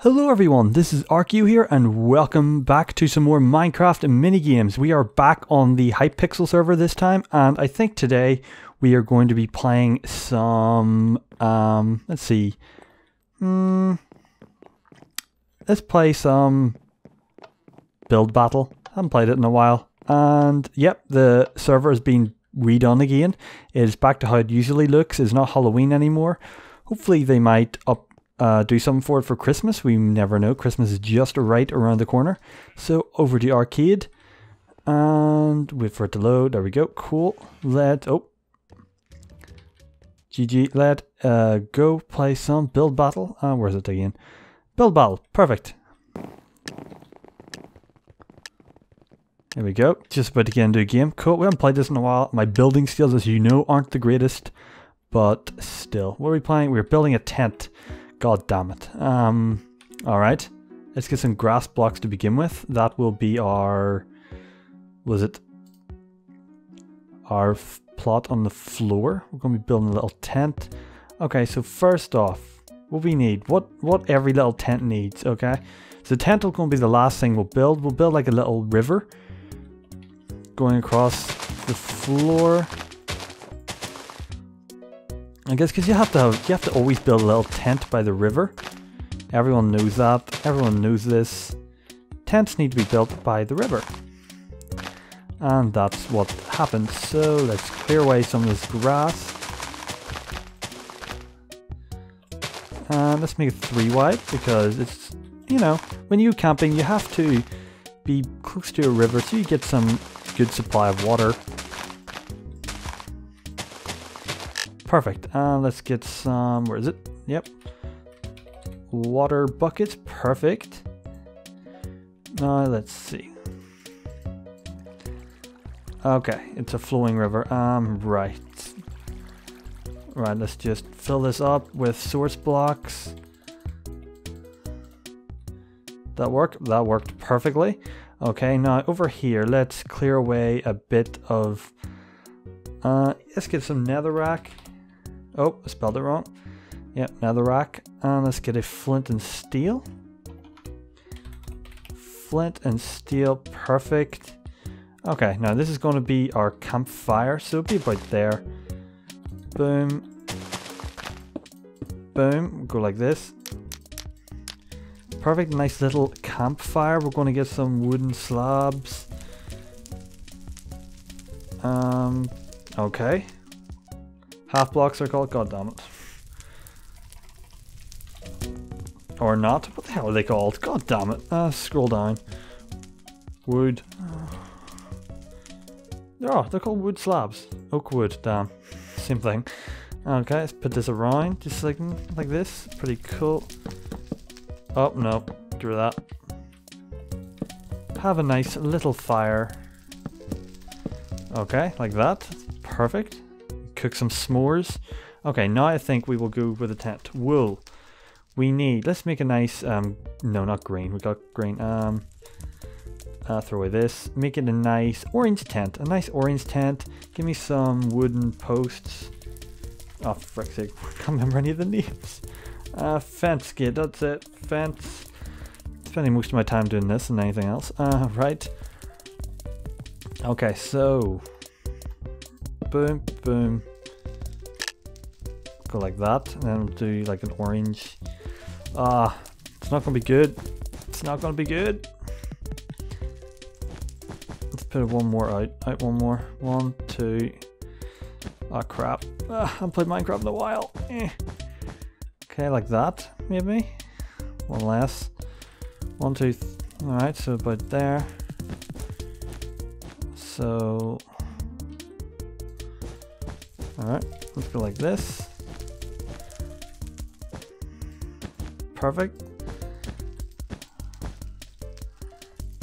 Hello everyone, this is Archaeo here and welcome back to some more Minecraft mini games. We are back on the Hypixel server this time and I think today we are going to be playing some, um, let's see, hmm, let's play some build battle. I haven't played it in a while and yep, the server has been redone again. It's back to how it usually looks, it's not Halloween anymore. Hopefully they might up uh, do something for it for Christmas. We never know. Christmas is just right around the corner. So over to arcade and wait for it to load. There we go. Cool. Let oh GG. Let uh, go play some build battle. Uh, where's it again? Build battle. Perfect. There we go. Just about to get into a game. Cool. We haven't played this in a while. My building skills, as you know, aren't the greatest. But still. What are we playing? We're building a tent. God damn it. Um, Alright. Let's get some grass blocks to begin with. That will be our... Was it? Our plot on the floor. We're going to be building a little tent. Okay, so first off, what we need, what, what every little tent needs, okay? So the tent will going to be the last thing we'll build. We'll build like a little river going across the floor. I guess because you have to have, you have to always build a little tent by the river. Everyone knows that. Everyone knows this. Tents need to be built by the river. And that's what happens. So let's clear away some of this grass. And let's make it three wide because it's, you know, when you're camping you have to be close to a river so you get some good supply of water. Perfect. Uh, let's get some, where is it? Yep. Water buckets, perfect. Now uh, let's see. Okay, it's a flowing river. Um, right. Right, let's just fill this up with source blocks. That worked? That worked perfectly. Okay, now over here, let's clear away a bit of... Uh, let's get some netherrack. Oh, I spelled it wrong. Yep, netherrack. And let's get a flint and steel. Flint and steel, perfect. Okay, now this is going to be our campfire, so it'll be about there. Boom. Boom, go like this. Perfect, nice little campfire. We're going to get some wooden slabs. Um, okay. Half blocks are called? God damn it. Or not. What the hell are they called? God damn it. Uh, scroll down. Wood. Oh, they're called wood slabs. Oak wood, damn. Same thing. Okay, let's put this around, just like, like this. Pretty cool. Oh, no. Do that. Have a nice little fire. Okay, like that. Perfect cook some s'mores. Okay, now I think we will go with a tent. Wool. We need, let's make a nice, um, no, not green. We got green. Um, uh, throw away this. Make it a nice orange tent. A nice orange tent. Give me some wooden posts. Oh, frick's sake. I can't remember any of the names. Uh, fence gate, that's it. Fence. Spending most of my time doing this and anything else. Uh, right. Okay, so boom, boom. Go like that, and then do like an orange. Ah, it's not gonna be good. It's not gonna be good. Let's put one more out. Out one more. One, two. Ah, oh, crap. Ah, I haven't played Minecraft in a while. Eh. Okay, like that, maybe. One less. One, two. Alright, so about there. So Alright, let's go like this. Perfect.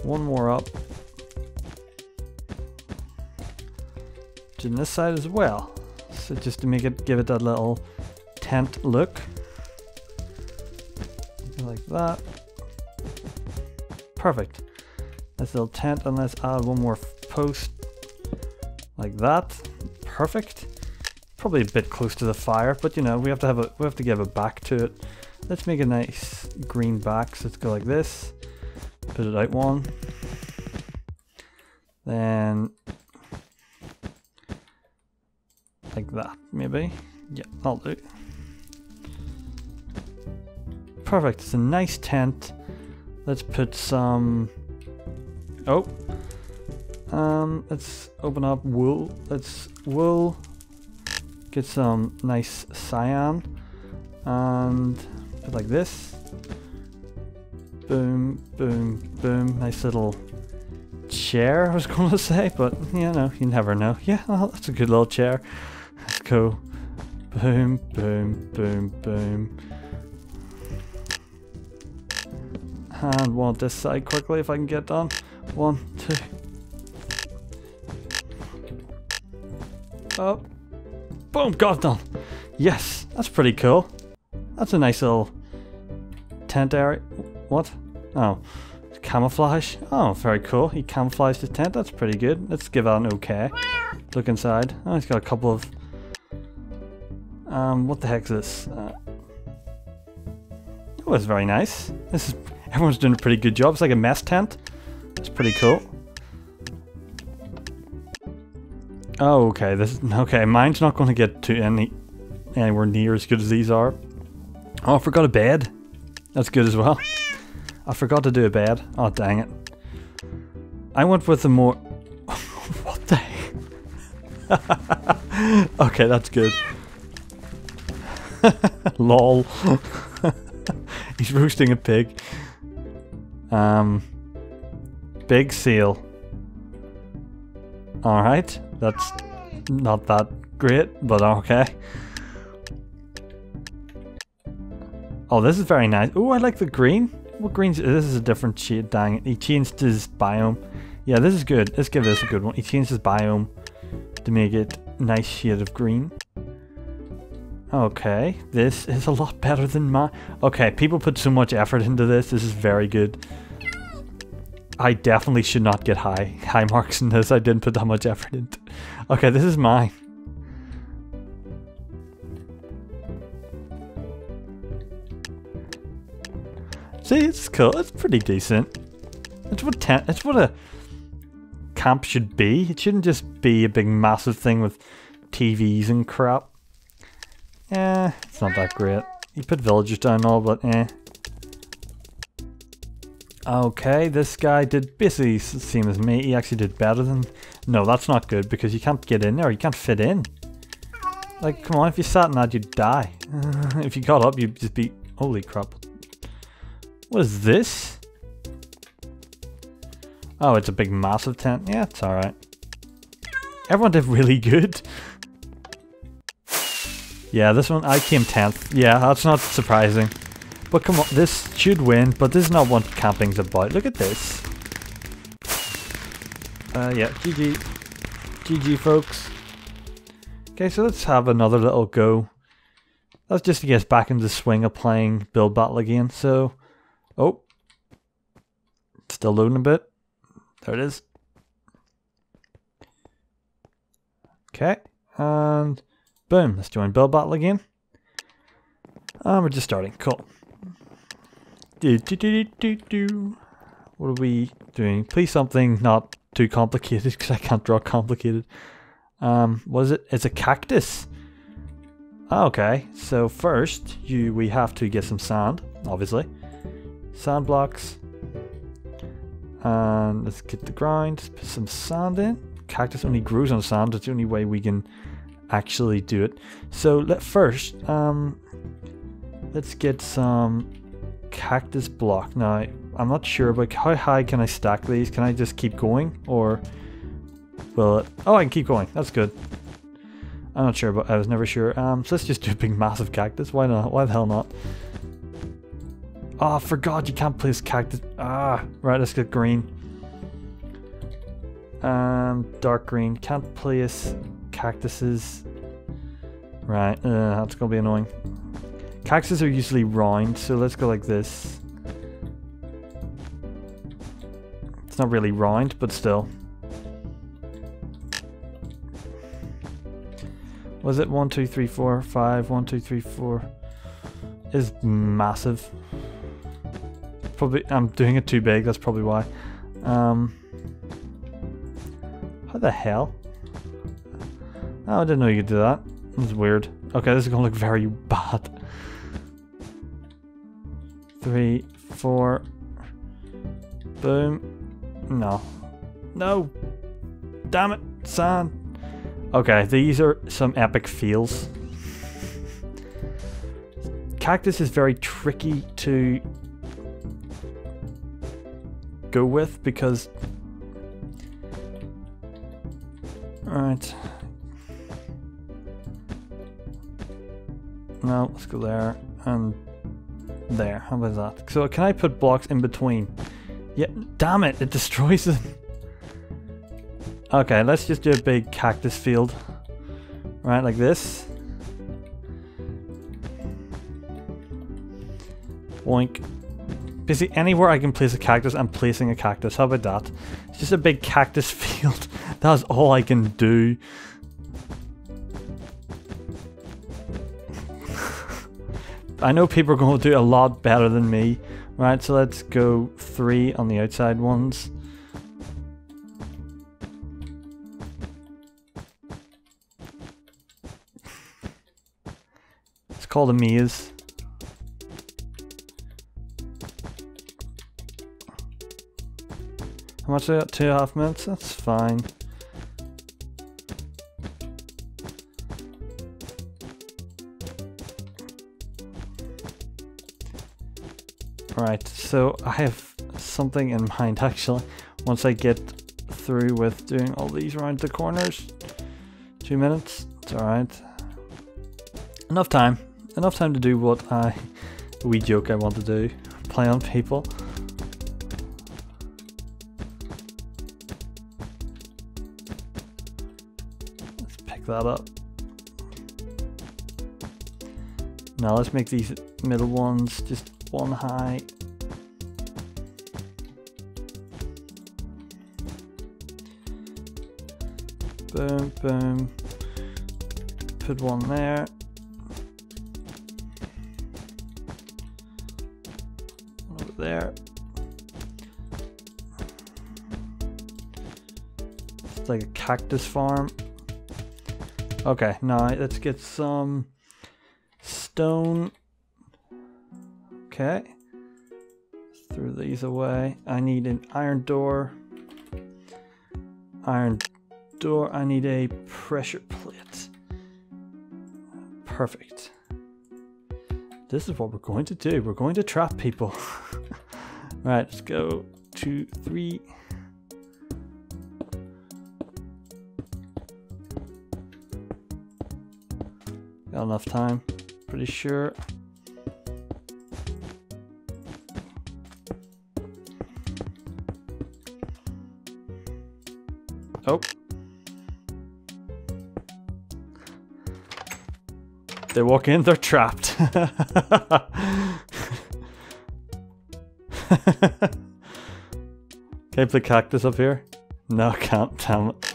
One more up. To this side as well. So just to make it, give it that little tent look. Like that. Perfect. Nice little tent and let's add one more post like that. Perfect probably a bit close to the fire, but you know, we have to have a we have to give a back to it. Let's make a nice green back. So let's go like this. Put it out one. Then like that, maybe. Yeah, that'll do. Perfect. It's a nice tent. Let's put some. Oh. Um. Let's open up wool. Let's wool. Get some nice cyan, and put like this. Boom, boom, boom. Nice little chair, I was going to say, but you know, you never know. Yeah, well, that's a good little chair. Let's go. Boom, boom, boom, boom. And one this side quickly if I can get done. One, two. Oh. Boom, got it done. Yes, that's pretty cool. That's a nice little tent area. What? Oh, camouflage. Oh, very cool. He camouflaged his tent. That's pretty good. Let's give that an okay. Look inside. Oh, he's got a couple of... Um, what the heck is this? Uh, oh, it's very nice. This is... Everyone's doing a pretty good job. It's like a mess tent. It's pretty cool. Oh, okay. This okay. Mine's not going to get to any anywhere near as good as these are. Oh, I forgot a bed. That's good as well. I forgot to do a bed. Oh, dang it. I went with a more... what the okay, that's good. Lol. He's roasting a pig. Um, big seal. Alright, that's not that great, but okay. Oh, this is very nice. Oh, I like the green. What green's this is a different shade, dang it. He changed his biome. Yeah, this is good. Let's give this a good one. He changed his biome to make it nice shade of green. Okay, this is a lot better than my... Okay, people put so much effort into this. This is very good. I definitely should not get high high marks in this. I didn't put that much effort into. Okay, this is mine. See, it's cool. It's pretty decent. It's what ten it's what a camp should be. It shouldn't just be a big massive thing with TVs and crap. Yeah, it's not that great. You put villagers down all, but eh. Okay, this guy did basically the same as me. He actually did better than... No, that's not good because you can't get in there. You can't fit in. Like, come on, if you sat in that, you'd die. if you got up, you'd just be... Holy crap. What is this? Oh, it's a big massive tent. Yeah, it's alright. Everyone did really good. Yeah, this one, I came 10th. Yeah, that's not surprising. But come on, this should win, but this is not what camping's about. Look at this. Uh, yeah, GG. GG, folks. Okay, so let's have another little go. That's just to get us back into the swing of playing Build Battle again. So, Oh. Still loading a bit. There it is. Okay. And boom. Let's join Build Battle again. And we're just starting. Cool. Do, do, do, do, do. What are we doing? Please something not too complicated because I can't draw complicated. Um, what is it? It's a cactus. Okay, so first you we have to get some sand, obviously sand blocks. And let's get the grind, put some sand in. Cactus only grows on sand, that's the only way we can actually do it. So let first, um, let's get some cactus block. Now, I'm not sure, but how high can I stack these? Can I just keep going, or will it? Oh, I can keep going. That's good. I'm not sure, but I was never sure. Um, so let's just do a big massive cactus. Why not? Why the hell not? Oh, for God, you can't place cactus. Ah, right, let's get green. Um, dark green. Can't place cactuses. Right, uh, that's gonna be annoying. Cactuses are usually round, so let's go like this. It's not really round, but still. Was it one, two, three, four, five? One, two, three, four. Is massive. probably I'm doing it too big. That's probably why. Um, how the hell? Oh, I didn't know you could do that. That's weird. Okay, this is gonna look very bad. Three, four. Boom. No. No. Damn it, sand. Okay, these are some epic feels. Cactus is very tricky to go with because... Alright. No, let's go there and there. How about that? So can I put blocks in between? Yeah, damn it, it destroys them. Okay, let's just do a big cactus field. Right, like this. Boink. Basically, anywhere I can place a cactus, I'm placing a cactus. How about that? It's just a big cactus field. That's all I can do. I know people are going to do a lot better than me. Right, so let's go three on the outside ones. It's called a maze. How much I got? Two and a half minutes? That's fine. Right, so I have something in mind actually. Once I get through with doing all these around the corners. Two minutes, it's alright. Enough time. Enough time to do what I, we joke I want to do. Play on people. Let's pick that up. Now let's make these middle ones just one high. Boom, boom. Put one there. Over there. It's like a cactus farm. Okay, now let's get some stone. Okay. Throw these away. I need an iron door. Iron door. I need a pressure plate. Perfect. This is what we're going to do. We're going to trap people. right, let's go. Two, three. Got enough time. Pretty sure. They walk in, they're trapped. Can I put cactus up here? No, can't, damn it.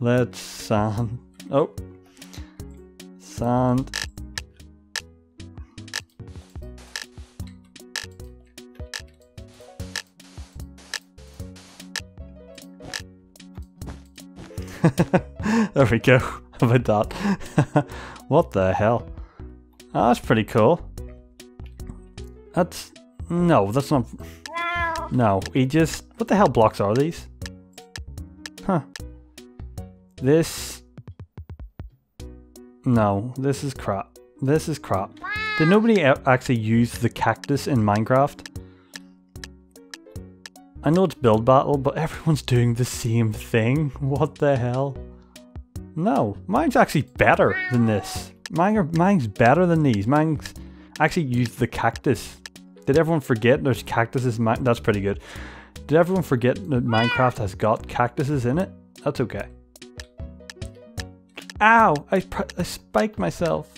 Let's sand. Oh. Sand. there we go. About that? What the hell? Oh, that's pretty cool. That's... No, that's not... No, we just... What the hell blocks are these? Huh. This... No, this is crap. This is crap. Did nobody actually use the cactus in Minecraft? I know it's build battle, but everyone's doing the same thing. What the hell? No, mine's actually better than this. Mine are, mine's better than these. Mine's actually used the cactus. Did everyone forget there's cactuses? That's pretty good. Did everyone forget that Minecraft has got cactuses in it? That's okay. Ow! I, I spiked myself.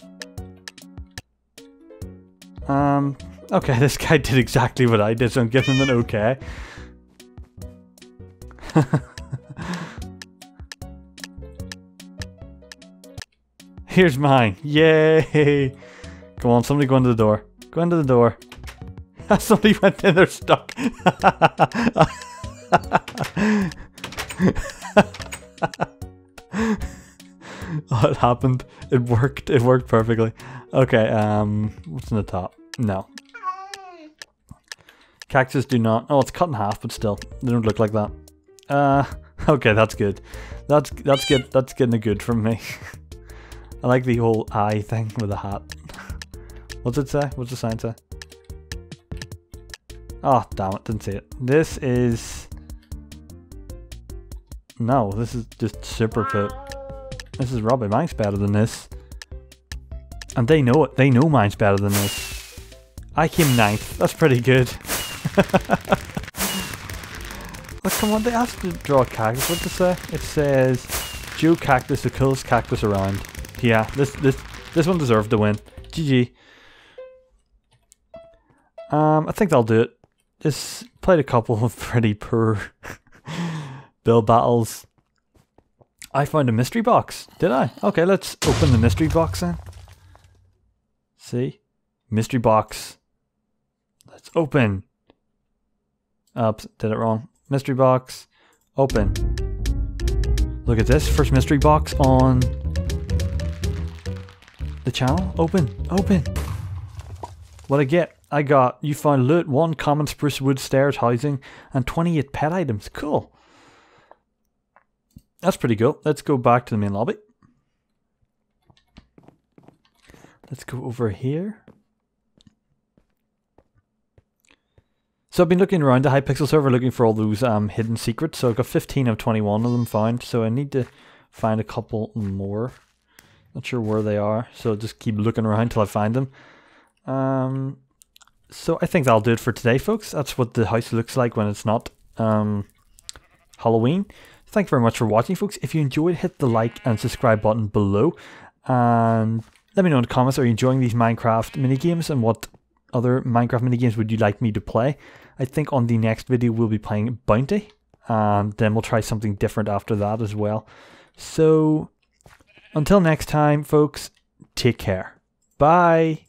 Um, okay, this guy did exactly what I did, so I'm giving him an okay. Here's mine. Yay! Come on, somebody go into the door. Go into the door. Somebody went in there stuck. oh, it happened. It worked. It worked perfectly. Okay, um, what's in the top? No. Cactus do not. Oh, it's cut in half, but still, they don't look like that. Uh, okay, that's good. That's that's good. That's getting a good from me. I like the whole eye thing with the hat. What's it say? What's the sign say? Oh, damn it, didn't see it. This is... No, this is just super poop. This is rubbish. Mine's better than this. And they know it. They know mine's better than this. I came ninth. That's pretty good. Look, come on, they asked to draw a cactus. What does it say? It says, Joe Cactus, the coolest cactus around. Yeah, this this this one deserved the win. GG. Um, I think that'll do it. Just played a couple of pretty poor build battles. I found a mystery box. Did I? Okay, let's open the mystery box then. See? Mystery box. Let's open. Oops, did it wrong. Mystery box. Open. Look at this. First mystery box on the channel. Open. Open. What I get? I got, you found loot, one common spruce wood stairs housing, and 28 pet items. Cool. That's pretty cool. Let's go back to the main lobby. Let's go over here. So I've been looking around the Hypixel server looking for all those um, hidden secrets. So I've got 15 of 21 of them found. So I need to find a couple more. Not sure where they are. So just keep looking around till I find them. Um, so I think that'll do it for today, folks. That's what the house looks like when it's not um, Halloween. Thank you very much for watching, folks. If you enjoyed, hit the like and subscribe button below. And let me know in the comments, are you enjoying these Minecraft mini games and what other Minecraft mini games would you like me to play? I think on the next video we'll be playing Bounty. And then we'll try something different after that as well. So, until next time, folks, take care. Bye.